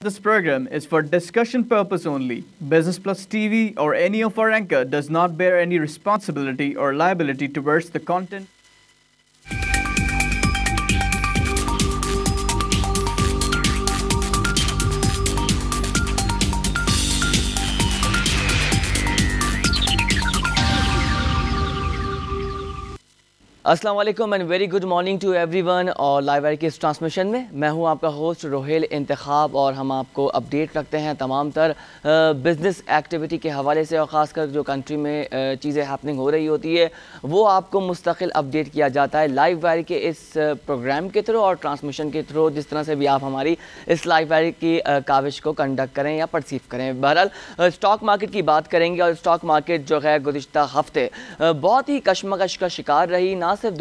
This program is for discussion purpose only. Business Plus TV or any of our anchor does not bear any responsibility or liability towards the content. السلام علیکم and very good morning to everyone اور live wire کی اس transmission میں۔ میں ہوں آپ کا ہوسٹ روہیل انتخاب اور ہم آپ کو اپڈیٹ رکھتے ہیں تمام تر uh, بزنس ایکٹیویٹی کے حوالے سے اور خاص کر جو کنٹری میں uh, چیزیں ہیپننگ ہو رہی ہوتی ہے، وہ آپ کو مستقل اپڈیٹ کیا جاتا ہے لائیو وائر کے اس uh, پروگرام کے تھرو اور ٹرانسمیشن کے تھرو جس طرح سے بھی آپ ہماری اس لائیو وائر کی کاوش کو کنڈکٹ کریں یا پرسیو کریں۔ بہرحال اسٹاک مارکیٹ کی بات کریں گے اور اسٹاک مارکیٹ جو ہے گزشتہ ہفتے بہت ہی کشمکش کا شکار رہی۔ نہ صرف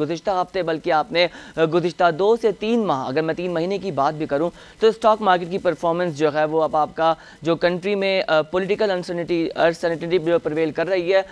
گزشتہ ہفتے، بلکہ آپ نے گزشتہ دو سے تین ماہ، اگر میں تین مہینے کی بات بھی کروں، تو اسٹاک مارکیٹ کی پرفارمنس جو ہے، وہ اب آپ کا جو کنٹری میں پولیٹیکل انسنٹی جو پرویل کر رہی ہے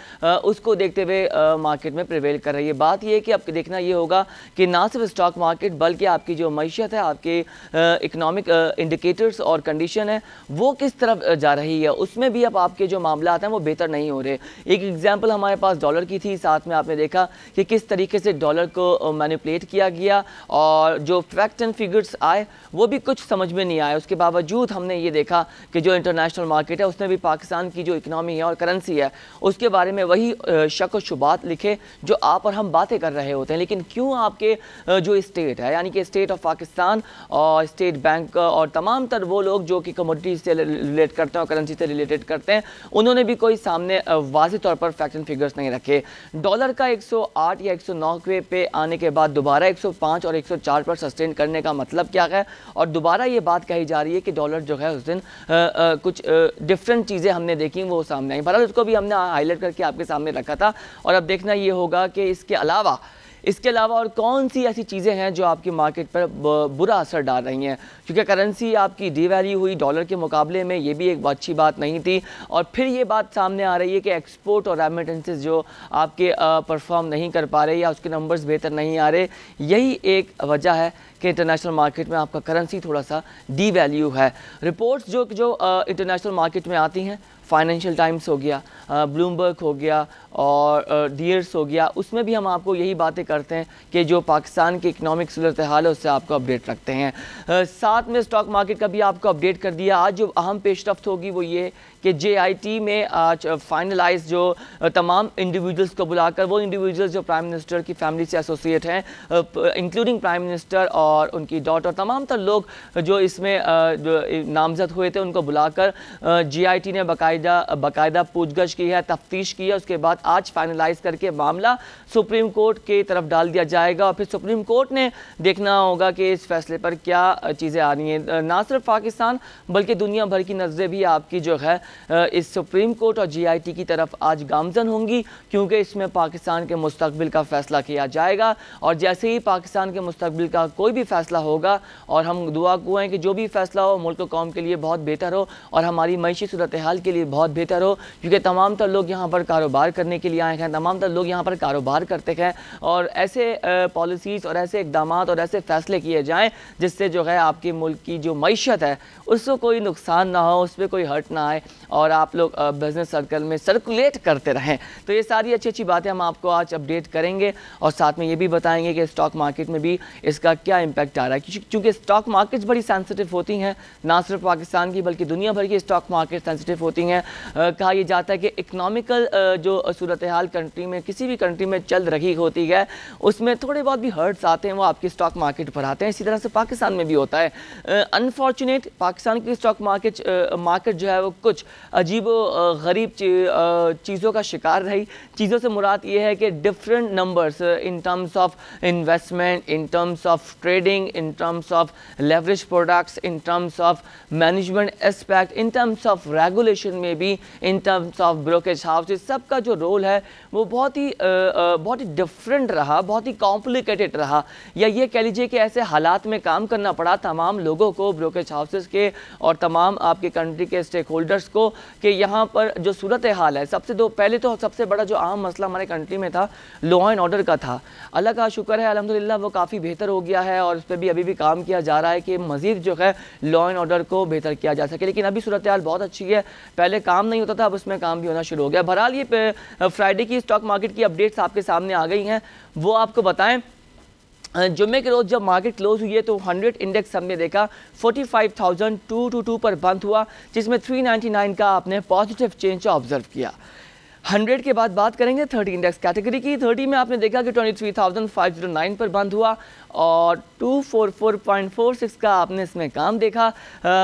اس کو دیکھتے ہوئے مارکیٹ میں پرویل کر رہی ہے۔ بات یہ ہے کہ اب دیکھنا یہ ہوگا کہ نہ صرف اسٹاک مارکیٹ بلکہ آپ کی جو معیشت ہے، آپ کے اکنامک انڈیکیٹرز اور کنڈیشن ہے وہ کس طرف جا رہی ہے؟ اس میں بھی اب آپ کے جو معاملات ہیں، وہ بہتر نہیں ہو رہے۔ ایک ایگزامپل ہمارے پاس ڈالر کی تھی، ساتھ میں آپ نے دیکھا کہ کس طریقے سے ڈالر کو مینیپلیٹ کیا گیا اور جو فیکٹ اینڈ فگرز آئے وہ بھی کچھ سمجھ میں نہیں آئے۔ اس کے باوجود ہم نے یہ دیکھا کہ جو انٹرنیشنل مارکیٹ ہے، اس نے بھی پاکستان کی جو اکنامی ہے اور کرنسی ہے، اس کے بارے میں وہی شک و شبات لکھے جو آپ اور ہم باتیں کر رہے ہوتے ہیں۔ لیکن کیوں آپ کے جو اسٹیٹ ہے یعنی کہ اسٹیٹ آف پاکستان اور اسٹیٹ بینک اور تمام تر وہ لوگ جو کہ کموڈیٹی سے ریلیٹ کرتے ہیں اور کرنسی سے ریلیٹڈ کرتے ہیں، انہوں نے بھی کوئی سامنے واضح طور پر فیکٹ اینڈ فگرز نہیں رکھے۔ ڈالر کا ایک سو آٹھ کیا ایک سو نو پہ آنے کے بعد دوبارہ ایک سو پانچ اور ایک سو چار پر سسٹین کرنے کا مطلب کیا ہے؟ اور دوبارہ یہ بات کہی جا رہی ہے کہ ڈالر جو ہے اس دن کچھ ڈفرنٹ چیزیں ہم نے دیکھیں وہ سامنے آئیں۔ بہرحال اس کو بھی ہم نے ہائی لائٹ کر کے آپ کے سامنے رکھا تھا۔ اور اب دیکھنا یہ ہوگا کہ اس کے علاوہ اس کے علاوہ اور کون سی ایسی چیزیں ہیں جو آپ کی مارکیٹ پر برا اثر ڈال رہی ہیں؟ کیونکہ کرنسی آپ کی ڈی ویلیو ہوئی ڈالر کے مقابلے میں، یہ بھی ایک اچھی بات نہیں تھی۔ اور پھر یہ بات سامنے آ رہی ہے کہ ایکسپورٹ اور ریمیٹنسز جو آپ کے پرفارم نہیں کر پا رہے یا اس کے نمبرز بہتر نہیں آ رہے، یہی ایک وجہ ہے کہ انٹرنیشنل مارکیٹ میں آپ کا کرنسی تھوڑا سا ڈی ویلیو ہے۔ رپورٹس جو جو انٹرنیشنل مارکیٹ میں آتی ہیں فائنینشیل ٹائمز ہو گیا بلومبرگ ہو گیا اور ڈیئرس ہو گیا، اس میں بھی ہم آپ کو یہی باتیں کرتے ہیں کہ جو پاکستان کی اکنامک صورتحال ہے، اس سے آپ کو اپڈیٹ رکھتے ہیں۔ ساتھ میں اسٹاک مارکیٹ کا بھی آپ کو اپڈیٹ کر دیا۔ آج جو اہم پیش رفت ہوگی وہ یہ کہ جے آئی ٹی میں آج فائنلائز جو تمام انڈیویجلس کو بلا کر، وہ انڈیویجلس جو پرائم منسٹر کی فیملی سے ایسوسیٹ ہیں انکلوڈنگ پرائم منسٹر اور ان کی ڈاٹر تمام تر لوگ جو اس میں نامزد ہوئے تھے، ان کو بلا کر جے آئی ٹی نے باقاعدہ باقاعدہ پوچھ گچھ کی ہے، تفتیش کی ہے، اس کے بعد آج فائنلائز کر کے معاملہ سپریم کورٹ کے طرف ڈال دیا جائے گا۔ اور پھر سپریم کورٹ نے دیکھنا ہوگا کہ اس فیصلے پر کیا چیزیں آ رہی ہیں۔ نہ صرف پاکستان، بلکہ دنیا بھر کی نظریں بھی آپ کی جو ہے، اس سپریم کورٹ اور جی آئی ٹی کی طرف آج گامزن ہوں گی، کیونکہ اس میں پاکستان کے مستقبل کا فیصلہ کیا جائے گا۔ اور جیسے ہی پاکستان کے مستقبل کا کوئی بھی فیصلہ ہوگا، اور ہم دعا کو ہیں کہ جو بھی فیصلہ ہو، ملک و قوم کے لیے بہت بہتر ہو، اور ہماری معیشی صورتحال کے لیے بہت بہتر ہو، کیونکہ تمام تر لوگ یہاں پر کاروبار کرنے کے لیے آئے ہیں، تمام تر لوگ یہاں پر کاروبار کرتے ہیں اور ایسے پالیسیز اور ایسے اقدامات اور ایسے فیصلے کیے جائیں جس سے جو ہے آپ کے ملک کی جو معیشت ہے، اس کو کوئی نقصان نہ ہو، اس پہ کوئی ہرٹ نہ آئے اور آپ لوگ بزنس سرکل میں سرکولیٹ کرتے رہیں۔ تو یہ ساری اچھی اچھی باتیں ہم آپ کو آج اپڈیٹ کریں گے اور ساتھ میں یہ بھی بتائیں گے کہ اسٹاک مارکیٹ میں بھی اس کا کیا امپیکٹ آ رہا ہے۔ چونکہ اسٹاک مارکیٹس بڑی سینسٹیو ہوتی ہیں، نہ صرف پاکستان کی بلکہ دنیا بھر کی اسٹاک مارکیٹ سینسٹیو ہوتی ہیں۔ ہیں۔ کہا یہ جاتا ہے کہ اکنامیکل جو صورتحال کنٹری میں، کسی بھی کنٹری میں چل رہی ہوتی ہے، اس میں تھوڑے بہت بھی ہرٹس آتے ہیں، وہ آپ کی اسٹاک مارکیٹ پر آتے ہیں۔ اسی طرح سے پاکستان میں بھی ہوتا ہے۔ انفارچونیٹ پاکستان کی اسٹاک مارکیٹ مارکیٹ جو ہے وہ کچھ عجیب و غریب چیزوں کا شکار رہی۔ چیزوں سے مراد یہ ہے کہ different numbers in terms of investment in terms of trading in terms of leverage products in terms of management aspect in terms of regulation میں بھی in terms of brokerage houses سب کا جو رول ہے، وہ بہت ہی بہت ہی ڈفرینٹ رہا، بہت ہی کمپلیکیٹڈ رہا۔ یا یہ کہہ لیجیے کہ ایسے حالات میں کام کرنا پڑا تمام لوگوں کو بروکیج ہاؤسز کے اور تمام آپ کے کنٹری کے اسٹیک ہولڈرز کو کہ یہاں پر جو صورت حال ہے، سب سے دو، پہلے تو سب سے بڑا جو عام مسئلہ ہمارے کنٹری میں تھا لو اینڈ آرڈر کا تھا۔ اللہ کا شکر ہے، الحمدللہ وہ کافی بہتر ہو گیا ہے اور اس پہ بھی ابھی بھی کام کیا جا رہا ہے کہ مزید جو ہے لا اینڈ آرڈر کو بہتر کیا جا سکے۔ لیکن ابھی صورتحال بہت اچھی ہے۔ پہلے پہلے کام نہیں ہوتا تھا، اب اس میں کام بھی ہونا شروع ہو گیا۔ بہرحال یہ فرائیڈے کی اسٹاک مارکیٹ کی اپڈیٹس آپ کے سامنے آ گئی ہیں۔ وہ آپ کو بتائیں جمعے کے روز جب مارکیٹ کلوز ہوئی ہے تو ہنڈریڈ انڈیکس ہم نے دیکھا forty five thousand two two two پر بند ہوا، جس میں تھری نائنٹی نائن کا آپ نے پازیٹیو چینج آبزرو کیا۔ ہنڈریڈ کے بعد بات کریں گے تھرٹی انڈیکس کیٹیگری کی۔ تھرٹی میں آپ نے دیکھا کہ twenty three thousand five zero nine پر بند ہوا۔ اور two four four point four six کا آپ نے اس میں کام دیکھا۔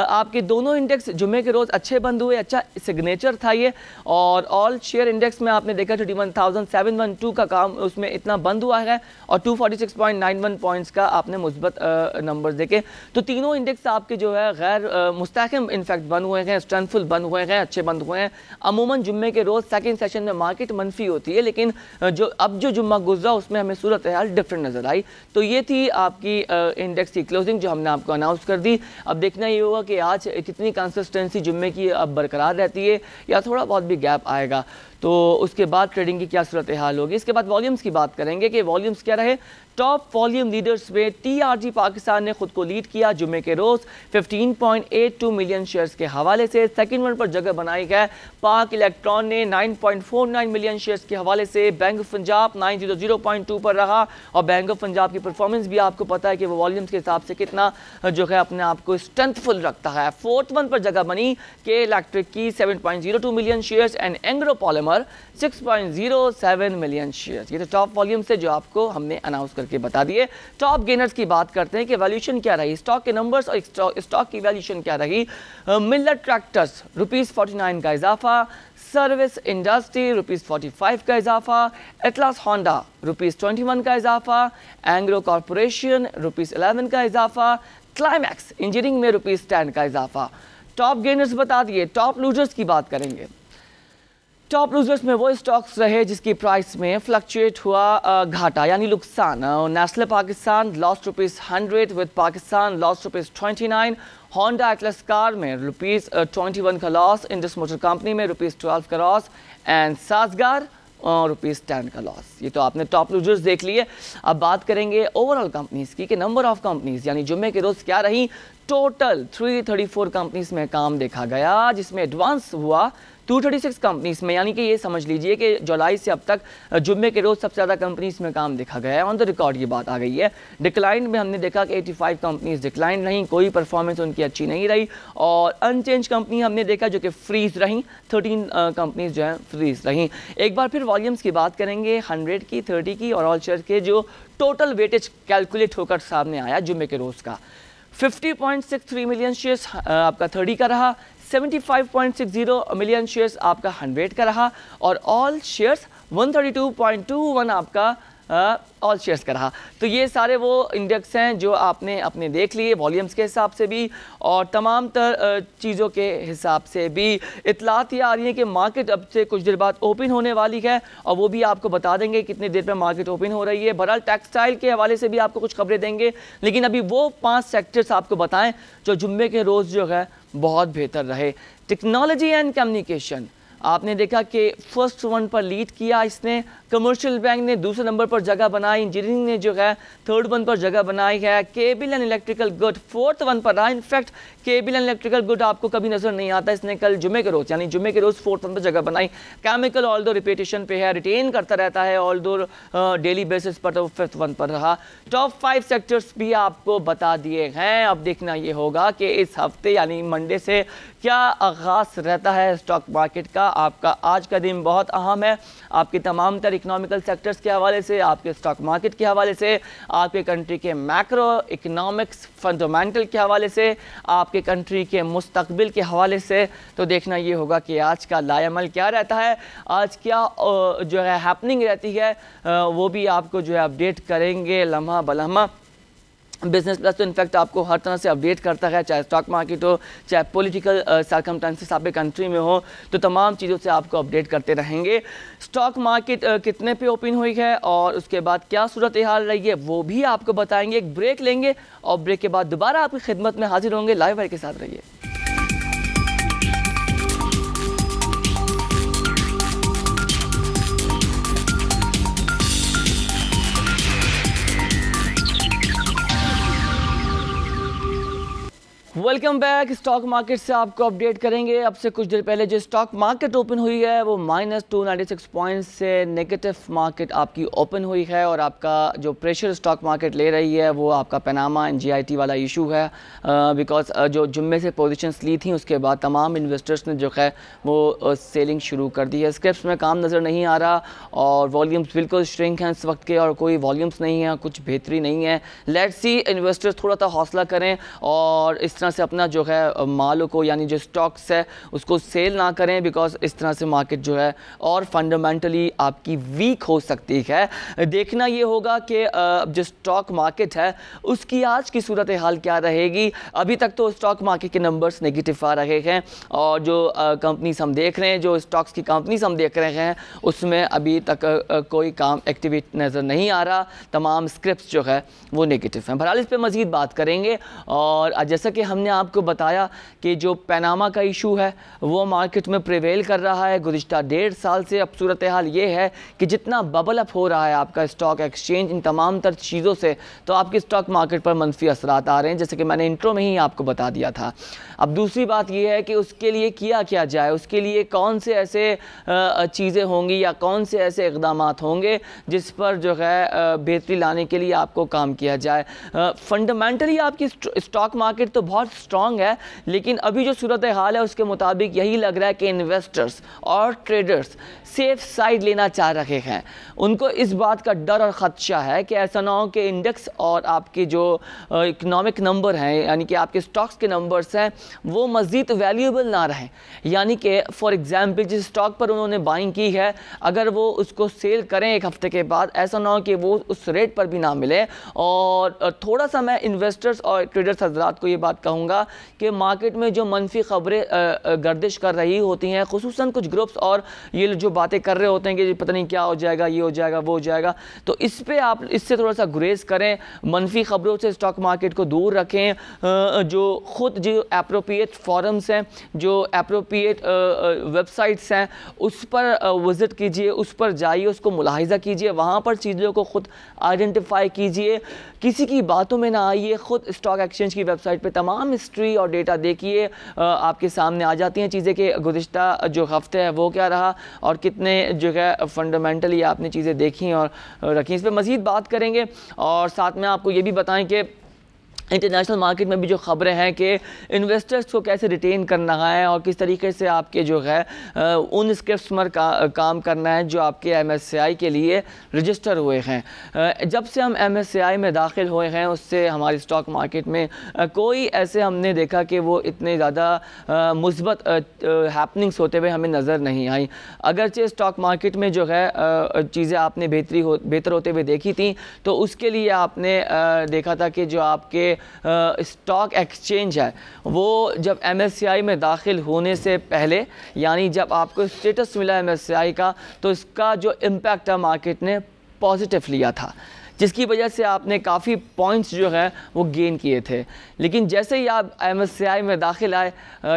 آپ کے دونوں انڈیکس جمعے کے روز اچھے بند ہوئے اچھا سگنیچر تھا یہ۔ اور آل شیئر انڈیکس میں آپ نے دیکھا thirty one thousand seven one two کا کام اس میں اتنا بند ہوا ہے۔ اور two forty six point nine one points کا آپ نے مثبت نمبرز دیکھے۔ تو تینوں انڈیکس آپ کے جو ہے غیر مستحکم انفیکٹ بند ہوئے ہیں اسٹرینتھفل بند ہوئے ہیں، اچھے بند ہوئے ہیں۔ عموماً جمعے کے روز سیکنڈ سیشن میں مارکیٹ منفی ہوتی ہے، لیکن جو اب جو جمعہ گزرا، اس میں ہمیں صورتحال ڈفرینٹ نظر آئی۔ تو یہ تھی آپ کی انڈیکس کی کلوزنگ جو ہم نے آپ کو اناؤنس کر دی۔ اب دیکھنا یہ ہوگا کہ آج کتنی کنسسٹنسی جمعے کی اب برقرار رہتی ہے یا تھوڑا بہت بھی گیپ آئے گا۔ تو اس کے بعد ٹریڈنگ کی کیا صورتحال ہوگی؟ اس کے بعد والیومز کی بات کریں گے کہ والیومز کیا رہے؟ ٹاپ والیوم لیڈرز میں ٹی آر جی پاکستان نے خود کو لیڈ کیا جمعے کے روز 15.82 ملین شیئرز کے حوالے سے۔ سیکنڈ ون پر جگہ بنائی گئے پاک الیکٹرون نے 9.49 ملین شیئرز کے حوالے سے۔ بینک آف پنجاب 900.2 پر رہا۔ اور بینک آف پنجاب کی پرفارمنس بھی آپ کو پتا ہے کہ وہ والیومز کے حساب سے کتنا جو ہے اپنے آپ کو اسٹرنتھ فل رکھتا ہے۔ فورتھ ون پر جگہ بنی کہ الیکٹرک کی 7.02 million shares and Engro polymer 6.07 million shares یہ تو ٹاپ والیوم سے جو آپ کو ہم نے اناؤنس کر کے بتا دیے ٹاپ گینرز کی بات کرتے ہیں کہ ویلیوشن کیا رہی۔ سٹاک کے نمبرز اور سٹاک کی ویلیوشن کیا رہی۔ ملت ٹریکٹرز روپیز 49 کا اضافہ۔ سروس انڈسٹری روپیز 45 کا اضافہ۔ اٹلاس ہونڈا روپیز 21 کا اضافہ۔ اینگرو کارپوریشن روپیز 11 کا اضافہ۔ کلائمیکس انجینئرنگ میں روپیز 10 کا اضافہ۔ ٹاپ گینرز بتا دیے۔ ٹاپ لوزرز کی بات کریں گے۔ ٹاپ لوزرز میں وہ اسٹاکس رہے جس کی پرائس میں فلکچویٹ ہوا گھاٹا یعنی نقصان۔ Nestle Pakistan lost rupees hundred Wyeth Pakistan lost rupees twenty nine Honda Atlas car میں روپیز ٹوئنٹی ون کا لاس انڈس موٹر کمپنی میں روپیز ٹویلو کا loss and Sazgar rupees ten کا لاس یہ تو آپ نے ٹاپ لوزرز دیکھ لیے اب بات کریں گے اوورال کمپنیز کی کہ نمبر آف کمپنیز یعنی جمعے کے روز کیا رہی؟ ٹوٹل 334 کمپنیز میں کام دیکھا گیا، جس میں ایڈوانس ہوا 236 کمپنیز میں یعنی کہ یہ سمجھ لیجیے کہ جولائی سے اب تک جمعے کے روز سب سے زیادہ کمپنیز میں کام دیکھا گیا ہے۔ آن دا ریکارڈ یہ بات آ گئی ہے۔ ڈکلائن میں ہم نے دیکھا کہ 85 کمپنیز ڈکلائن رہیں، کوئی پرفارمنس ان کی اچھی نہیں رہی۔ اور ان چینج کمپنی ہم نے دیکھا جو کہ فریز رہیں 13 کمپنیز جو ہیں فریز رہیں۔ ایک بار پھر والیومز کی بات کریں گے 100 کی 30 کی اور آل شیئر کے جو ٹوٹل ویٹیج کیلکولیٹ ہو کر سامنے آیا جمعے کے روز کا۔ 50.63 ملین شیئرز آپ کا 30 کا رہا۔ 75.60 ملین شیئرز آپ کا 100 کا رہا اور آل شیئرز 132.21 آپ کا آل شیئرز کا رہا تو یہ سارے وہ انڈیکس ہیں جو آپ نے اپنے دیکھ لیے والیومز کے حساب سے بھی اور تمام تر چیزوں کے حساب سے بھی اطلاعات یہ آ رہی ہیں کہ مارکیٹ اب سے کچھ دیر بعد اوپن ہونے والی ہے اور وہ بھی آپ کو بتا دیں گے کتنے دیر پہ مارکیٹ اوپن ہو رہی ہے برحال ٹیکسٹائل کے حوالے سے بھی آپ کو کچھ خبریں دیں گے لیکن ابھی وہ پانچ سیکٹرز آپ کو بتائیں جو جمعے کے روز جو ہے بہت بہتر رہے۔ ٹیکنالوجی اینڈ کمیونیکیشن آپ نے دیکھا کہ فرسٹ ون پر لیڈ کیا، اس نے کمرشل بینک نے دوسرے نمبر پر جگہ بنائی انجینئرنگ نے جو ہے تھرڈ ون پر جگہ بنائی ہے۔ Cable and electrical good fourth one پر رہا in fact cable and electrical good آپ کو کبھی نظر نہیں آتا۔ اس نے کل جمعے کے روز یعنی جمعے کے روز فورتھ ون پر جگہ بنائی۔ کیمیکل آل دو ریپیٹیشن پہ ہے ریٹین کرتا رہتا ہے آل دو ڈیلی بیسس پر تو ففتھ ون پر رہا۔ ٹاپ فائیو سیکٹرز بھی آپ کو بتا دیے ہیں۔ اب دیکھنا یہ ہوگا کہ اس ہفتے یعنی منڈے سے کیا آغاز رہتا ہے اسٹاک مارکیٹ کا؟ آپ کا آج کا دن بہت اہم ہے۔ آپ کی تمام تر اکنامیکل سیکٹرز کے حوالے سے، آپ کے اسٹاک مارکیٹ کے حوالے سے، آپ کے کنٹری کے میکرو اکنامکس فنڈامنٹل کے حوالے سے، آپ کے کنٹری کے مستقبل کے حوالے سے۔ تو دیکھنا یہ ہوگا کہ آج کا لا عمل کیا رہتا ہے۔ آج کیا جو ہے ہیپننگ رہتی ہے وہ بھی آپ کو جو ہے اپڈیٹ کریں گے لمحہ بلمحہ۔ بزنس پلس تو انفیکٹ آپ کو ہر طرح سے اپڈیٹ کرتا ہے، چاہے اسٹاک مارکیٹ ہو، چاہے پولیٹیکل سرکمٹانسز آپ کے کنٹری میں ہو، تو تمام چیزوں سے آپ کو اپڈیٹ کرتے رہیں گے۔ اسٹاک مارکیٹ کتنے پہ اوپن ہوئی ہے اور اس کے بعد کیا صورتحال رہی ہے وہ بھی آپ کو بتائیں گے، ایک بریک لیں گے اور بریک کے بعد دوبارہ آپ کی خدمت میں حاضر ہوں گے لائیو وائر کے ساتھ رہیے۔ ویلکم بیک اسٹاک مارکیٹ سے آپ کو اپڈیٹ کریں گے. اب سے کچھ دیر پہلے جو اسٹاک مارکیٹ اوپن ہوئی ہے، وہ minus two ninety six point سے نیگیٹو مارکیٹ آپ کی اوپن ہوئی ہے اور آپ کا جو پریشر اسٹاک مارکیٹ لے رہی ہے، وہ آپ کا Panama N G I T والا ایشو ہے. Uh, بیکاز uh, جو جمعے سے پوزیشنس لی تھیں، اس کے بعد تمام انویسٹرس نے جو ہے، وہ uh, سیلنگ شروع کر دی ہے. اسکرپس میں کام نظر نہیں آ رہا اور والیومس بالکل شرنک ہیں اس وقت کے اور کوئی والیومس نہیں ہیں، کچھ بہتری نہیں ہے. لیٹ سی انویسٹرس تھوڑا سا حوصلہ کریں اور اس طرح سے اپنا جو ہے مالوں کو یعنی جو سٹاکس ہے، اس کو سیل نہ کریں بیکاز اس طرح سے مارکیٹ جو ہے اور فنڈامنٹلی آپ کی ویک ہو سکتی ہے۔ دیکھنا یہ ہوگا کہ جو سٹاک مارکیٹ ہے، اس کی آج کی صورتحال کیا رہے گی؟ ابھی تک تو سٹاک مارکیٹ کے نمبرز نگیٹو آ رہے ہیں اور جو کمپنیز ہم دیکھ رہے ہیں، جو سٹاکس کی کمپنیز ہم دیکھ رہے ہیں، اس میں ابھی تک کوئی کام ایکٹیویٹ نظر نہیں آ رہا۔ تمام سکرپس جو ہے وہ نگیٹو ہیں۔ بہرحال اس پہ مزید بات کریں گے اور جیسا کہ ہم نے آپ کو بتایا کہ جو پیناما کا ایشو ہے، وہ مارکیٹ میں پریویل کر رہا ہے۔ گزشتہ ڈیڑھ سال سے اب صورتحال یہ ہے کہ جتنا ببل اپ ہو رہا ہے آپ کا اسٹاک ایکسچینج ان تمام تر چیزوں سے، تو آپ کی اسٹاک مارکیٹ پر منفی اثرات آ رہے ہیں، جیسے کہ میں نے انٹرو میں ہی آپ کو بتا دیا تھا۔ اب دوسری بات یہ ہے کہ اس کے لیے کیا کیا جائے، اس کے لیے کون سے ایسے چیزیں ہوں گی یا کون سے ایسے اقدامات ہوں گے جس پر جو ہے بہتری لانے کے لیے آپ کو کام کیا جائے۔ فنڈامنٹلی آپ کی اسٹاک مارکیٹ تو بہت اسٹرانگ ہے، لیکن ابھی جو صورتحال ہے، اس کے مطابق یہی لگ رہا ہے کہ انویسٹرز اور ٹریڈرز سیف سائیڈ لینا چاہ رہے ہیں۔ ان کو اس بات کا ڈر اور خدشہ ہے کہ ایسا نہ ہو کہ انڈیکس اور آپ کے جو اکنامک نمبر ہیں یعنی کہ آپ کے سٹاکس کے نمبرز ہیں، وہ مزید ویلیوبل نہ رہیں۔ یعنی کہ فار ایگزامپل جس سٹاک پر انہوں نے بائنگ کی ہے، اگر وہ اس کو سیل کریں ایک ہفتے کے بعد، ایسا نہ ہو کہ وہ اس ریٹ پر بھی نہ ملے۔ اور تھوڑا سا میں انویسٹرز اور ٹریڈرز حضرات کو یہ بات کہوں گا کہ مارکیٹ میں جو منفی خبریں گردش کر رہی ہوتی ہیں، خصوصاً کچھ گروپس اور یہ جو بات باتیں کر رہے ہوتے ہیں کہ جی پتہ نہیں کیا ہو جائے گا، یہ ہو جائے گا، وہ ہو جائے گا۔ تو اس پہ آپ اس سے تھوڑا سا گریز کریں، منفی خبروں سے اسٹاک مارکیٹ کو دور رکھیں۔ جو خود جو اپروپریٹ فورمز ہیں، جو اپروپریٹ ویب سائٹس ہیں، اس پر وزٹ کیجیے، اس پر جائیے، اس کو ملاحظہ کیجیے، وہاں پر چیزوں کو خود آئیڈنٹیفائی کیجیے۔ کسی کی باتوں میں نہ آئیے، خود اسٹاک ایکسچینج کی ویب سائٹ پہ تمام ہسٹری اور ڈیٹا دیکھیے آپ کے سامنے آ جاتی ہیں چیزیں کہ گزشتہ جو ہفتے ہے وہ کیا رہا اور کتنے جو ہے فنڈامنٹلی آپ نے چیزیں دیکھی اور رکھی اس پہ مزید بات کریں گے اور ساتھ میں آپ کو یہ بھی بتائیں کہ انٹرنیشنل مارکیٹ میں بھی جو خبریں ہیں کہ انویسٹرز کو کیسے ریٹین کرنا ہے اور کس طریقے سے آپ کے جو ہے ان اسکرپس پر کام کرنا ہے جو آپ کے ایم ایس سی آئی کے لیے رجسٹر ہوئے ہیں۔ جب سے ہم ایم ایس سی آئی میں داخل ہوئے ہیں، اس سے ہماری اسٹاک مارکیٹ میں کوئی ایسے ہم نے دیکھا کہ وہ اتنے زیادہ مثبت ہیپننگس ہوتے ہوئے ہمیں نظر نہیں آئیں۔ اگرچہ اسٹاک مارکیٹ میں جو ہے چیزیں آپ نے بہتری ہو، بہتر ہوتے ہوئے دیکھی تھیں، تو اس کے لیے آپ نے دیکھا تھا کہ جو آپ کے اسٹاک ایکسچینج ہے۔ وہ جب ایم ایس سی آئی میں داخل ہونے سے پہلے یعنی جب آپ کو اسٹیٹس ملا ایم ایس سی آئی کا، تو اس کا جو امپیکٹ ہے مارکیٹ نے پازیٹیو لیا تھا۔ جس کی وجہ سے آپ نے کافی پوائنٹس جو ہے وہ گین کیے تھے۔ لیکن جیسے ہی آپ ایم ایس سی آئی میں داخل آئے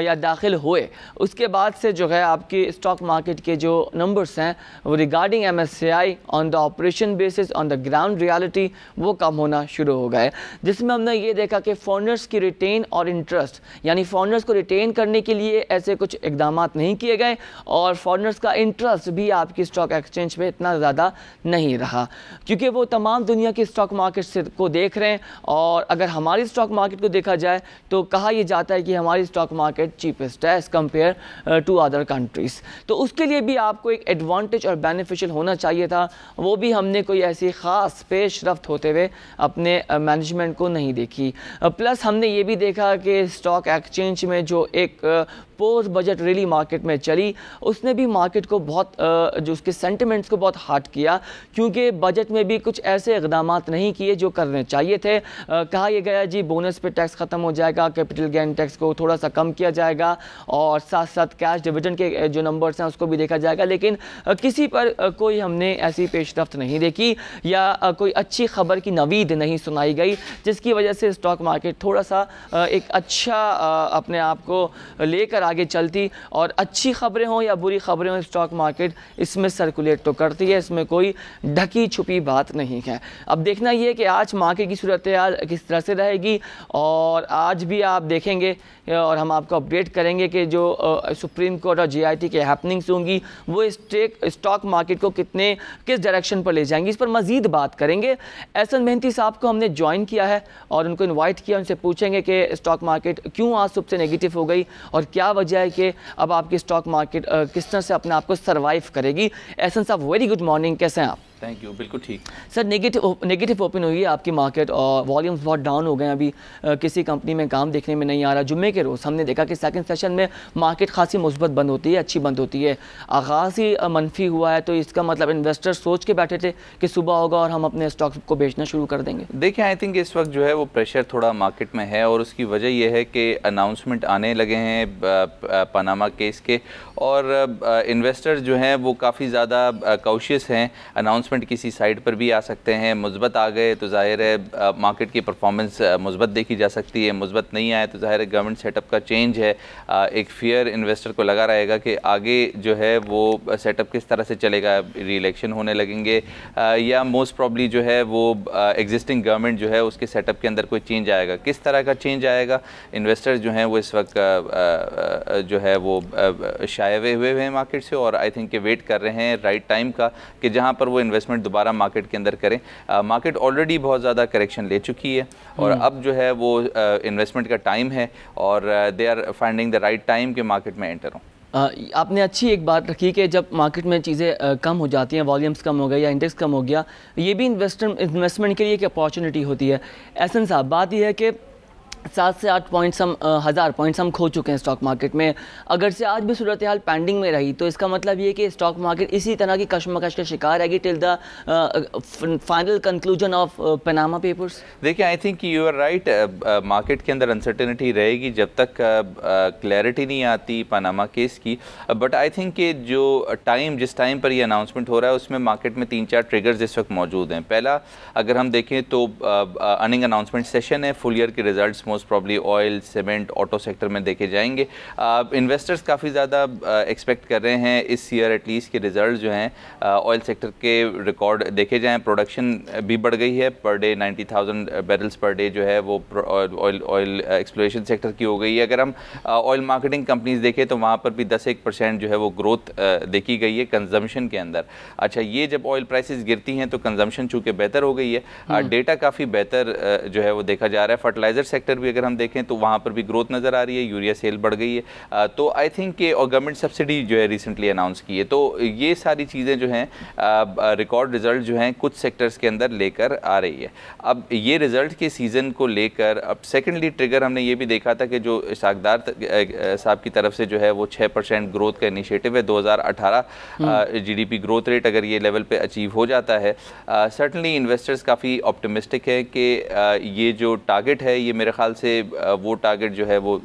یا داخل ہوئے، اس کے بعد سے جو ہے آپ کی اسٹاک مارکیٹ کے جو نمبرس ہیں، وہ regarding M S C I on the operation basis on the ground reality وہ کم ہونا شروع ہو گئے۔ جس میں ہم نے یہ دیکھا کہ فورنرس کی ریٹین اور انٹرسٹ یعنی فورنرس کو ریٹین کرنے کے لیے ایسے کچھ اقدامات نہیں کیے گئے، اور فورنرس کا انٹرسٹ بھی آپ کی اسٹاک ایکسچینج میں اتنا زیادہ نہیں رہا۔ کیونکہ وہ تمام دنیا کی اسٹاک مارکیٹ سے کو دیکھ رہے ہیں اور اگر ہماری اسٹاک مارکیٹ کو دیکھا جائے تو کہا یہ جاتا ہے کہ ہماری اسٹاک مارکیٹ چیپسٹ ہے as compare to other countries تو اس کے لیے بھی آپ کو ایک ایڈوانٹیج اور بینیفیشل ہونا چاہیے تھا، وہ بھی ہم نے کوئی ایسی خاص پیش رفت ہوتے ہوئے اپنے uh, مینجمنٹ کو نہیں دیکھی۔ uh, پلس ہم نے یہ بھی دیکھا کہ اسٹاک ایکسچینج میں جو ایک uh, post budget rally market میں چلی۔ اس نے بھی مارکیٹ کو بہت جو اس کے سینٹیمنٹس کو بہت ہارٹ کیا، کیونکہ بجٹ میں بھی کچھ ایسے اقدامات نہیں کیے جو کرنے چاہیے تھے۔ کہا یہ گیا جی بونس پہ ٹیکس ختم ہو جائے گا کیپٹل گین ٹیکس کو تھوڑا سا کم کیا جائے گا اور ساتھ ساتھ کیش ڈویڈنڈ کے، جو نمبرز ہیں اس کو بھی دیکھا جائے گا۔ لیکن کسی پر کوئی ہم نے ایسی پیش رفت نہیں دیکھی یا کوئی اچھی خبر کی نوید نہیں سنائی گئی، جس کی وجہ سے اسٹاک مارکیٹ تھوڑا سا ایک اچھا اپنے آپ کو لے کر آگے چلتی اور اچھی خبریں ہوں یا بری خبریں ہوں اسٹاک مارکیٹ اس میں سرکولیٹ تو کرتی ہے، اس میں کوئی ڈھکی چھپی بات نہیں ہے۔ اب دیکھنا یہ کہ آج مارکیٹ کی صورتحال کس طرح سے رہے گی اور آج بھی آپ دیکھیں گے اور ہم آپ کو اپڈیٹ کریں گے کہ جو سپریم کورٹ اور جی آئی ٹی کے ہیپننگس ہوں گی، وہ اسٹاک مارکیٹ کو کتنے، کس ڈائریکشن پر لے جائیں گی، اس پر مزید بات کریں گے۔ ایسن مہنتی صاحب کو ہم نے جوائن کیا ہے اور ان کو انوائٹ کیا، ان سے پوچھیں گے کہ اسٹاک مارکیٹ کیوں آج صبح سے نگیٹو ہو گئی اور کیا وجہ ہے کہ اب آپ کی اسٹاک مارکیٹ کس طرح سے اپنے آپ کو سروائیو کرے گی؟ ایسنس صاحب ویری گڈ مارننگ کیسے ہیں آپ؟ تھینک یو بالکل ٹھیک۔ سر نیگیٹو اوپن ہوئی ہے آپ کی مارکیٹ اور والیومز بہت ڈاؤن ہو گئے ہیں۔ ابھی کسی کمپنی میں کام دیکھنے میں نہیں آ رہا۔ جمعے کے روز ہم نے دیکھا کہ سیکنڈ سیشن میں مارکیٹ خاصی مثبت بند ہوتی ہے اچھی بند ہوتی ہے۔ آغاز ہی منفی ہوا ہے تو اس کا مطلب انویسٹر سوچ کے بیٹھے تھے کہ صبح ہوگا اور ہم اپنے اسٹاک کو بیچنا شروع کر دیں گے۔ دیکھیں آئی تھنک اس وقت جو ہے وہ پریشر تھوڑا مارکیٹ میں ہے اور اس کی وجہ یہ ہے کہ اناؤنسمنٹ آنے لگے ہیں پاناما کیس کے۔ اور انویسٹر جو ہیں وہ کافی زیادہ کوشیس ہیں۔ اناؤنسمنٹ کسی سائڈ پر بھی آ سکتے ہیں، مثبت آ گئے تو ظاہر ہے مارکیٹ کی پرفارمنس مثبت دیکھی جا سکتی ہے، مثبت نہیں آئے تو ظاہر ہے گورنمنٹ سیٹ اپ کا چینج ہے۔ ایک فیئر انویسٹر کو لگا رہے گا کہ آگے جو ہے وہ سیٹ اپ کس طرح سے چلے گا ری الیکشن ہونے لگیں گے۔ یا موسٹ پرابلی جو ہے وہ ایگزسٹنگ گورنمنٹ جو ہے اس کے سیٹ اپ کے اندر کوئی چینج آئے گا۔ کس طرح کا چینج آئے گا؟ انویسٹر جو ہیں وہ اس وقت جو ہے وہ شائع ہوئے ہوئے ہیں مارکیٹ سے اور آئی تھنک کہ ویٹ کر رہے ہیں رائٹ ٹائم کا کہ جہاں پر وہ انویسٹ انویسٹمنٹ دوبارہ مارکیٹ کے اندر کریں۔ مارکیٹ آلریڈی بہت زیادہ کریکشن لے چکی ہے اور اب جو ہے وہ انویسٹمنٹ کا ٹائم ہے اور they are finding the right time کہ مارکیٹ میں انٹر ہوں۔ آپ نے اچھی ایک بات رکھی کہ جب مارکیٹ میں چیزیں کم ہو جاتی ہیں والیومز کم ہو گئے یا انڈیکس کم ہو گیا یہ بھی انویسٹر انویسٹمنٹ کے لیے ایک اپارچونیٹی ہوتی ہے۔ ایسن صاحب بات یہ ہے کہ سات سے آٹھ پوائنٹس ہم ہزار پوائنٹس ہم کھو چکے ہیں اسٹاک مارکیٹ میں۔ اگر سے آج بھی صورتحال پینڈنگ میں رہی، تو اس کا مطلب یہ کہ اسٹاک مارکیٹ اسی طرح کی کشمکش کا شکار رہے گی till the final conclusion of Panama papers دیکھیں I think you are right market کے اندر انسرٹینٹی رہے گی جب تک کلیئرٹی نہیں آتی پاناما کیس کی۔ بٹ آئی تھنک کہ جو ٹائم جس ٹائم پر یہ اناؤنسمنٹ ہو رہا ہے، اس میں مارکیٹ میں تین چار ٹریگرز اس وقت موجود ہیں۔ پہلا، اگر ہم دیکھیں تو ارننگ اناؤنسمنٹ سیشن ہے فل ایئر کے results most probably oil cement auto sector میں دیکھے جائیں گے۔ انویسٹرز کافی زیادہ ایکسپیکٹ کر رہے ہیں اس ایئر ایٹ لیسٹ کے ریزلٹ جو ہیں۔ آئل سیکٹر کے ریکارڈ دیکھے جائیں۔ پروڈکشن بھی بڑھ گئی ہے۔ Per day ninety thousand barrels per day جو ہے وہ آئل آئل ایکسپلوریشن سیکٹر کی ہو گئی ہے۔ اگر ہم آئل مارکیٹنگ کمپنیز دیکھیں تو وہاں پر بھی دس ایک پرسینٹ جو ہے وہ گروتھ دیکھی گئی ہے کنزمشن کے اندر۔ اچھا یہ جب آئل پرائسز گرتی ہیں تو کنزمشن چونکہ بہتر ہو گئی ہے۔ ڈیٹا کافی بہتر جو ہے وہ دیکھا جا رہا ہے۔ فرٹیلائزر سیکٹر بھی بھی اگر ہم دیکھیں تو وہاں پر بھی گروتھ نظر آ رہی ہے، یوریا سیل بڑھ گئی ہے۔ تو آئی تھنک کہ اور گورنمنٹ سبسڈی جو ہے ریسنٹلی اناؤنس کی ہے۔ تو یہ ساری چیزیں جو ہیں ریکارڈ ریزلٹ جو ہیں کچھ سیکٹرز کے اندر لے کر آ رہی ہے۔ اب یہ ریزلٹ کے سیزن کو لے کر، اب سیکنڈلی ٹریگر ہم نے یہ بھی دیکھا تھا کہ جو ساکدار صاحب کی طرف سے جو ہے وہ چھ پرسینٹ گروتھ کا انیشیٹو ہے۔ دو ہزار اٹھارہ G D P growth rate اگر یہ لیول پہ اچیو ہو جاتا ہے سرٹنلی انویسٹرز کافی آپٹمسٹک ہے کہ یہ جو ٹارگٹ ہے، یہ میرے خیال سے وہ ٹارگٹ جو ہے وہ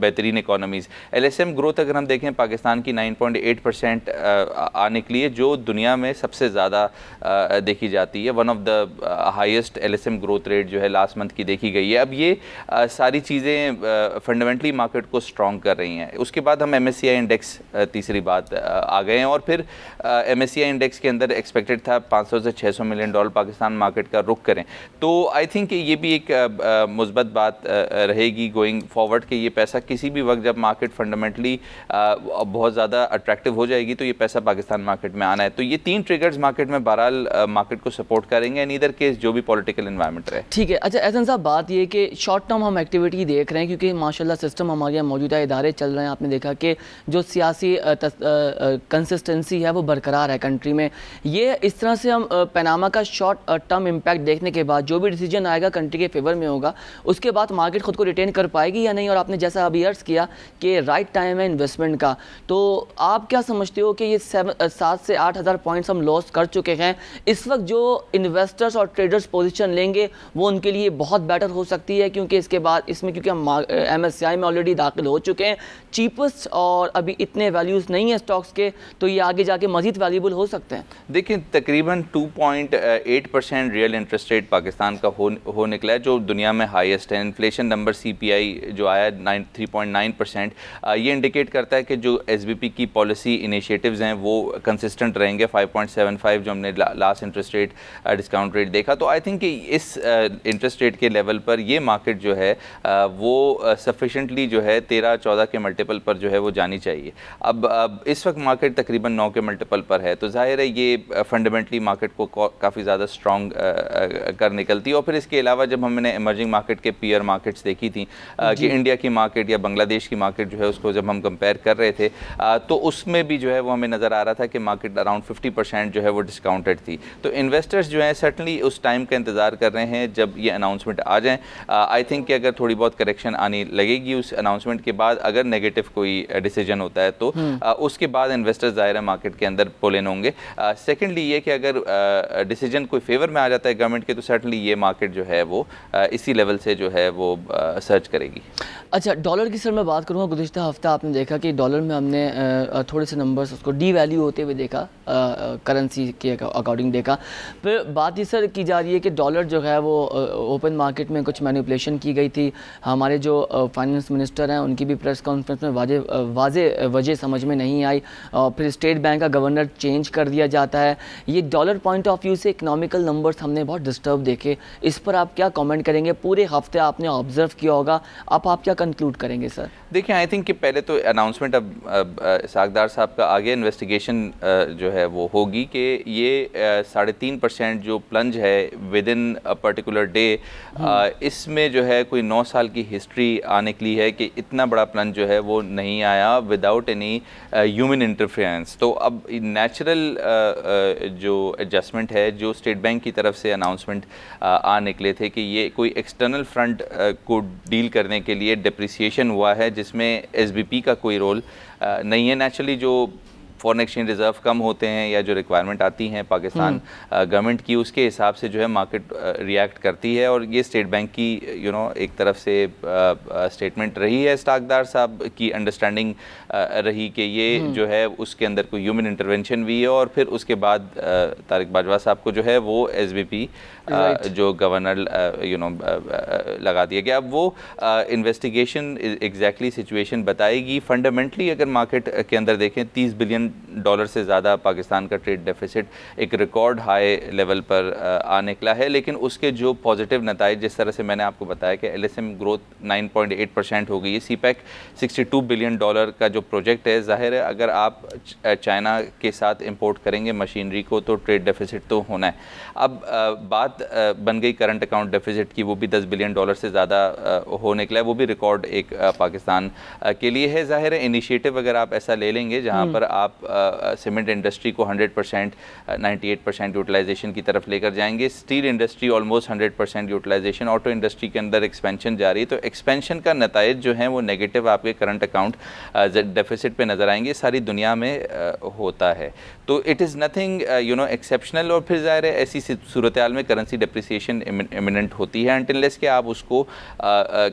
بہترین economies L S M growth اگر ہم دیکھیں، پاکستان کی نائن پوائنٹ ایٹ پرسینٹ آنے کے لیے جو دنیا میں سب سے زیادہ دیکھی جاتی ہے۔ One of the highest L S M growth rate جو ہے لاسٹ منتھ کی دیکھی گئی ہے۔ اب یہ ساری چیزیں فنڈامنٹلی مارکیٹ کو اسٹرانگ کر رہی ہیں۔ اس کے بعد ہم M S C I index تیسری بات، آ گئے ہیں۔ اور پھر M S C I index کے اندر ایکسپیکٹڈ تھا پانچ سو سے چھ سو ملین ڈالر پاکستان مارکیٹ کا رخ کریں۔ تو آئی تھنک یہ بھی ایک مثبت بات رہے گی گوئنگ فارورڈ کہ یہ پیسہ کسی بھی وقت جب مارکیٹ فنڈامنٹلی بہت زیادہ اٹریکٹیو ہو جائے گی تو یہ پیسہ پاکستان مارکیٹ میں آنا ہے۔ تو یہ تین ٹریگرز مارکیٹ میں بہرحال مارکیٹ کو سپورٹ کریں گے نیدر کیس جو بھی پولیٹیکل انوائرمنٹ رہے۔ ٹھیک ہے۔ اچھا ایسن صاحب، بات یہ کہ شارٹ ٹرم ہم ایکٹیویٹی دیکھ رہے ہیں کیونکہ ماشاء اللہ سسٹم ہمارے یہاں موجودہ ادارے چل رہے ہیں۔ آپ نے دیکھا کہ جو سیاسی کنسسٹنسی ہے وہ برقرار ہے کنٹری میں۔ یہ اس طرح سے ہم پیناما کا شارٹ ٹرم امپیکٹ دیکھنے کے بعد جو بھی ڈیسیجن آئے گا کنٹری کے فیور میں ہوگا، اس کے بعد بعد مارکیٹ خود کو ریٹین کر پائے گی یا نہیں اور آپ نے جیسا ابھی عرض کیا کہ رائٹ ٹائم ہے انویسٹمنٹ کا۔ تو آپ کیا سمجھتے ہو کہ یہ سات سے آٹھ ہزار پوائنٹس ہم لاس کر چکے ہیں۔ اس وقت جو انویسٹرز اور ٹریڈرز پوزیشن لیں گے، وہ ان کے لیے بہت بیٹر ہو سکتی ہے کیونکہ اس کے بعد اس میں کیونکہ ہم ایم ایس سی آئی میں آلریڈی داخل ہو چکے ہیں۔ چیپسٹ اور ابھی اتنے ویلیوز نہیں ہیں سٹاکس کے، تو یہ آگے جا کے مزید ویلیبل ہو سکتے ہیں۔ دیکھیں، تقریباً two point eight percent real interest rate Pakistan کا ہو نکلا ہے، جو دنیا میں ہائیسٹ ہے inflation number C P I جو آیا تھری پوائنٹ نائن پرسینٹ یہ انڈیکیٹ کرتا ہے کہ جو ایس بی پی کی پالیسی انیشیٹوز ہیں، وہ کنسسٹنٹ رہیں گے۔ فائیو پوائنٹ سیون فائیو جو ہم نے last interest rate discount rate دیکھا، تو آئی تھنک کہ اس انٹرسٹ ریٹ کے لیول پر یہ مارکیٹ جو ہے وہ سفیشنٹلی جو ہے تیرہ چودہ کے ملٹیپل پر جو ہے وہ جانی چاہیے۔ اب اس وقت مارکیٹ تقریباً نو کے ملٹیپل پر ہے، تو ظاہر ہے یہ فنڈامنٹلی مارکیٹ کو کافی زیادہ اسٹرانگ کر نکلتی ہے۔ اور پھر اس کے علاوہ جب ہم نے ایمرجنگ مارکیٹ کے پیئر مارکیٹس دیکھی تھیں کہ انڈیا کی مارکیٹ یا بنگلہ دیش کی مارکیٹ جو ہے اس کو جب ہم کمپیئر کر رہے تھے تو اس میں بھی جو ہے وہ ہمیں نظر آ رہا تھا کہ مارکیٹ اراؤنڈ ففٹی پرسینٹ جو ہے وہ ڈسکاؤنٹڈ تھی۔ تو انویسٹرز جو ہیں سرٹنلی اس ٹائم کا انتظار کر رہے ہیں جب یہ اناؤنسمنٹ آ جائیں۔ آئی تھنک کہ اگر تھوڑی بہت کریکشن آنی لگے گی اس اناؤنسمنٹ کے بعد اگر نیگیٹو کوئی ڈیسیجن ہوتا ہے تو اس کے بعد انویسٹر ظاہر ہے مارکیٹ کے اندر پولین ہوں گے۔ سیکنڈلی یہ کہ اگر ڈیسیجن کوئی فیور میں آ جاتا ہے گورنمنٹ کے تو سرٹنلی یہ مارکیٹ جو ہے وہ اسی لیول سے جو ہے وہ سرچ کرے گی۔ اچھا ڈالر کی سر میں بات کروں گا، گزشتہ ہفتہ آپ نے دیکھا کہ ڈالر میں ہم نے تھوڑے سے نمبرز اس کو ڈی ویلیو ہوتے ہوئے دیکھا کرنسی کے اکارڈنگ دیکھا۔ پھر بات یہ سر کی جا رہی ہے کہ ڈالر جو ہے وہ اوپن مارکیٹ میں کچھ مینیپولیشن کی گئی تھی۔ ہمارے جو فائننس منسٹر ہیں، ان کی بھی پریس کانفرنس میں واضح واضح وجہ سمجھ میں نہیں آئی۔ اور پھر اسٹیٹ بینک کا گورنر چینج کر دیا جاتا ہے۔ یہ ڈالر پوائنٹ آف ویو سے اکنامیکل نمبرز ہم نے بہت ڈسٹرب دیکھے۔ اس پر آپ کیا کامنٹ کریں گے؟ پورے ہفتے آپ نے نے آبزرو کیا ہوگا؟ اب آپ کیا کنکلوڈ کریں گے سر؟ دیکھیں آئی تھنک کہ پہلے تو اناؤنسمنٹ اب ساکدار صاحب کا آگے انویسٹیگیشن جو ہے وہ ہوگی کہ یہ ساڑھے تین پرسینٹ جو پلنج ہے ود ان پرٹیکولر ڈے اس میں جو ہے کوئی نو سال کی ہسٹری آنے کے لیے ہے کہ اتنا بڑا پلنج جو ہے وہ نہیں آیا وداؤٹ اینی ہیومن انٹرفیئرنس تو اب نیچرل جو ایڈجسٹمنٹ ہے، جو اسٹیٹ بینک کی طرف سے اناؤنسمنٹ آ نکلے تھے کہ یہ کوئی ایکسٹرنل فرنٹ کو ڈیل کرنے کے لیے ڈپریسیشن ہوا ہے جس میں ایس بی پی کا کوئی رول نہیں ہے۔ نیچرلی جو فورن ایکسچینج ریزرو کم ہوتے ہیں یا جو ریکوائرمنٹ آتی ہیں پاکستان گورنمنٹ کی اس کے حساب سے جو ہے مارکیٹ ریاکٹ کرتی ہے۔ اور یہ اسٹیٹ بینک کی یو نو ایک طرف سے اسٹیٹمنٹ رہی ہے اسٹاکدار صاحب کی انڈرسٹینڈنگ رہی کہ یہ جو ہے اس کے اندر کوئی ہیومن انٹروینشن بھی ہے۔ اور پھر اس کے بعد طارق باجوہ صاحب کو جو ہے وہ ایس بی پی جو گورنر یو نو لگا دیا گیا۔ اب وہ انویسٹیگیشن ایگزیکٹلی سچویشن بتائے گی۔ فنڈامنٹلی اگر مارکیٹ کے اندر دیکھیں تیس بلین ڈالر سے زیادہ پاکستان کا ٹریڈ ڈیفیسٹ ایک ریکارڈ ہائی لیول پر آ نکلا ہے۔ لیکن اس کے جو پازیٹیو نتائج جس طرح سے میں نے آپ کو بتایا کہ L S M growth nine point eight percent ہو گئی ہے۔ CPEC sixty two billion dollar کا جو پروجیکٹ ہے ظاہر ہے اگر آپ چائنا کے ساتھ امپورٹ کریں گے مشینری کو تو ٹریڈ ڈیفیسٹ تو ہونا ہے۔ اب بات بن گئی کرنٹ اکاؤنٹ ڈیفیسٹ کی وہ بھی دس بلین ڈالر سے زیادہ ہو نکلا ہے وہ بھی ریکارڈ ایک پاکستان کے لیے ہے۔ ظاہر ہے انیشیٹو اگر آپ ایسا لے لیں گے جہاں پر آپ سیمنٹ انڈسٹری کو hundred percent ninety eight percent utilization کی طرف لے کر جائیں گے۔ Steel industry almost hundred percent utilization auto industry کے اندر ایکسپینشن جاری ہے۔ تو ایکسپینشن کا نتائج جو ہیں وہ نیگیٹو آپ کے کرنٹ اکاؤنٹ ڈیفیسٹ پہ نظر آئیں گے۔ ساری دنیا میں ہوتا ہے۔ تو it is nothing you know exceptional اور پھر ظاہر ہے ایسی صورتحال میں کرنسی ڈپریسیشن امیوننٹ ہوتی ہے. انٹلس کہ آپ اس کو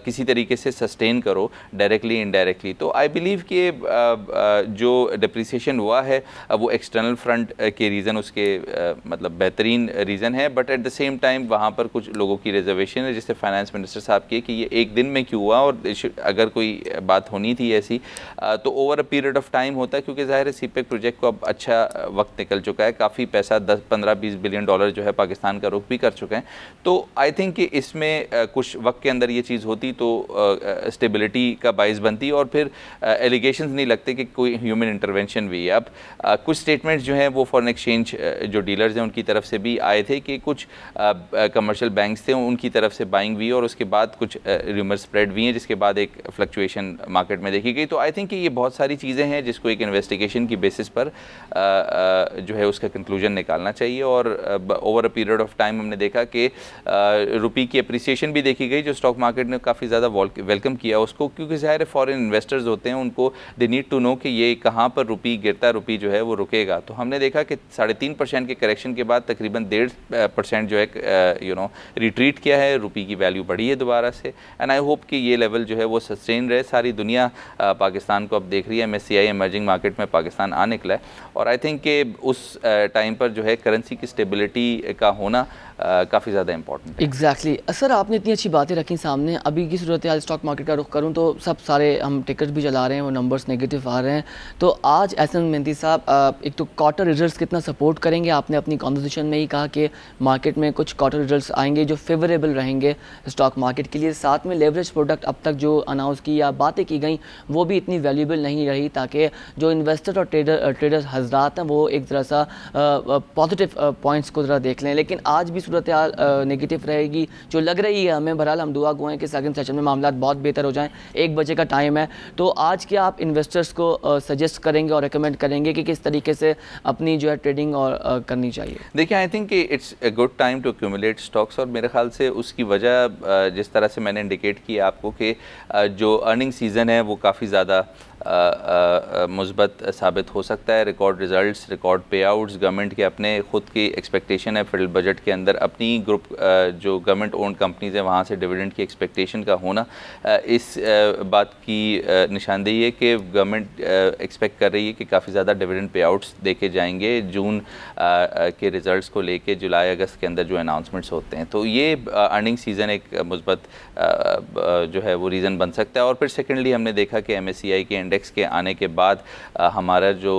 کسی طریقے سے سسٹین کرو ڈائریکٹلی انڈائریکٹلی تو آئی بلیو کہ جو ڈپریسیشن ہوا ہے، وہ ایکسٹرنل فرنٹ کے ریزن اس کے مطلب بہترین ریزن ہے. But at the same time وہاں پر کچھ لوگوں کی ریزرویشن ہے جس سے فائنانس منسٹر صاحب کی کہ یہ ایک دن میں کیوں ہوا اور اگر کوئی بات ہونی تھی ایسی تو over a period of time ہوتا ہے. کیونکہ ظاہر ہے سی پیک پروجیکٹ کو اب اچھا وقت نکل چکا ہے. کافی پیسہ، دس، پندرہ، بیس بلین ڈالر جو ہے پاکستان کا رخ بھی کر چکے ہیں۔ تو آئی تھنک کہ اس میں کچھ وقت کے اندر یہ چیز ہوتی تو اسٹیبلٹی کا باعث بنتی اور پھر ایلیگیشنز نہیں لگتے کہ کوئی ہیومن انٹروینشن بھی چاہیے اب کچھ اسٹیٹمنٹس جو ہیں وہ فارن ایکسچینج جو ڈیلرز ہیں ان کی طرف سے بھی آئے تھے کہ کچھ کمرشل بینکس تھے، ان کی طرف سے بائنگ بھی اور اس کے بعد کچھ ریومر سپریڈ بھی ہیں جس کے بعد ایک فلکچویشن مارکیٹ میں دیکھی گئی۔ تو آئی تھنک کہ یہ بہت ساری چیزیں ہیں جس کو ایک انویسٹیگیشن کی بیسس پر جو ہے اس کا کنکلوژن نکالنا چاہیے اور over a period of time ہم نے دیکھا کہ روپی کی اپریسیشن بھی دیکھی گئی جو اسٹاک مارکیٹ نے کافی زیادہ ویلکم کیا اس کو، کیونکہ ظاہر فارن انویسٹرز ہوتے ہیں، ان کو دے نیڈ ٹو نو کہ یہ کہاں پر روپی گرتا روپی جو ہے وہ رکے گا۔ تو ہم نے دیکھا کہ ساڑھے تین پرسینٹ کے کریکشن کے بعد تقریباً ڈیڑھ پرسینٹ جو ہے یو نو ریٹریٹ کیا ہے، روپی کی ویلیو بڑھی ہے دوبارہ سے۔ اینڈ آئی ہوپ کہ یہ لیول جو ہے وہ سسٹین رہے۔ ساری دنیا پاکستان کو اب دیکھ رہی ہے۔ M S C I emerging market میں پاکستان آ نکلا ہے۔ اور آئی تھنک کہ اس ٹائم پر جو ہے کرنسی کی اسٹیبلٹی کا ہونا کافی زیادہ امپورٹنٹ ایگزیکٹلی سر آپ نے اتنی اچھی باتیں رکھی سامنے۔ ابھی کی صورت حال اسٹاک مارکیٹ کا رخ کروں تو سب سارے ہم ٹکٹ بھی چلا رہے ہیں، وہ نمبرس نگیٹو آ رہے ہیں۔ تو آج ایس این مہنتی صاحب ایک تو کوارٹر ریزلٹس کتنا سپورٹ کریں گے؟ آپ نے اپنی کانورزیشن میں ہی کہا کہ مارکیٹ میں کچھ کوارٹر ریزلٹس آئیں گے جو فیوریبل رہیں گے اسٹاک مارکیٹ کے لیے۔ ساتھ میں لیوریج پروڈکٹ اب تک جو اناؤنس کی یا باتیں کی گئیں، وہ بھی اتنی ویلیوبل نہیں رہی تاکہ جو انویسٹر اور ٹریڈر ٹریڈر حضرات ہیں، وہ ایک ذرا سا پازیٹیو پوائنٹس کو ذرا دیکھ لیں۔ لیکن آج بھی صورتحال نگیٹو رہے گی۔ جو لگ رہی ہے ہمیں، بہرحال ہم دعا گوئیں کہ سیکنڈ سیشن میں معاملات بہت بہتر ہو جائیں۔ ایک بجے کا ٹائم ہے۔ تو آج کیا آپ انویسٹرز کو سجیسٹ کریں گے اور ریکمینڈ کریں گے کہ کس طریقے سے اپنی جو ہے ٹریڈنگ اور کرنی چاہیے؟ دیکھیں آئی تھنک کہ it's a good time to accumulate stocks اور میرے خیال سے اس کی وجہ جس طرح سے میں نے انڈیکیٹ کیا آپ کو کہ جو ارننگ سیزن ہے وہ کافی زیادہ مثبت ثابت ہو سکتا ہے۔ ریکارڈ ریزلٹس ریکارڈ پے آؤٹس گورنمنٹ کے اپنے خود کی ایکسپیکٹیشن ہے۔ فیلڈ بجٹ کے اندر اپنی گروپ جو گورنمنٹ اونڈ کمپنیز ہیں، وہاں سے ڈویڈنڈ کی ایکسپیکٹیشن کا ہونا۔ اس بات کی نشاندہی ہے کہ گورنمنٹ ایکسپیکٹ کر رہی ہے کہ کافی زیادہ ڈویڈنڈ پے آؤٹس دیکھے جائیں گے۔ جون کے ریزلٹس کو لے کے جولائی، اگست کے اندر جو اناؤنسمنٹس ہوتے ہیں۔ تو یہ ارننگ سیزن ایک مثبت جو ہے وہ ریزن بن سکتا ہے۔ اور پھر سیکنڈلی ہم نے دیکھا کہ ایم ایس سی آئی کے انڈیکس کے آنے کے بعد ہمارا جو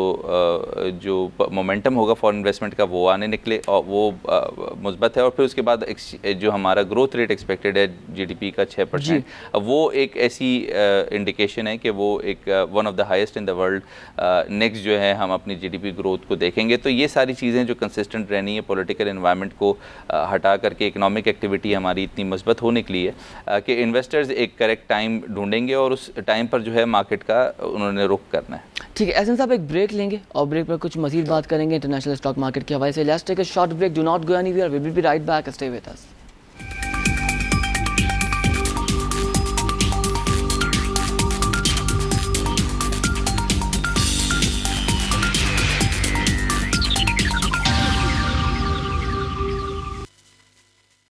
جو مومنٹم ہوگا فارن انویسٹمنٹ کا وہ آنے نکلے اور وہ مثبت ہے اور پھر اس کے بعد جو ہمارا گروتھ ریٹ ایکسپیکٹڈ ہے جی ڈی پی کا چھ پرسینٹ جی۔ وہ ایک ایسی انڈیکیشن ہے کہ وہ ایک one of the highest in the world next جو ہے ہم اپنی جی ڈی پی گروتھ کو دیکھیں گے تو یہ ساری چیزیں جو کنسسٹنٹ رہنی ہے پولیٹیکل انوائرمنٹ کو ہٹا کر کے اکنامک ایکٹیویٹی ہماری اتنی مثبت ہونے کے لیے کہ انویسٹرز ایک کریکٹ ٹائم ڈھونڈیں گے اور اس ٹائم پر جو ہے مارکیٹ کا انہوں نے رخ کرنا ہے۔ ٹھیک ہے ایسن صاحب، ایک بریک لیں گے اور بریک پر کچھ مزید بات کریں گے۔ انٹرنیشنل اسٹاک مارکیٹ کے حوالے سے let's take a short break do not go anywhere we be right back stay with us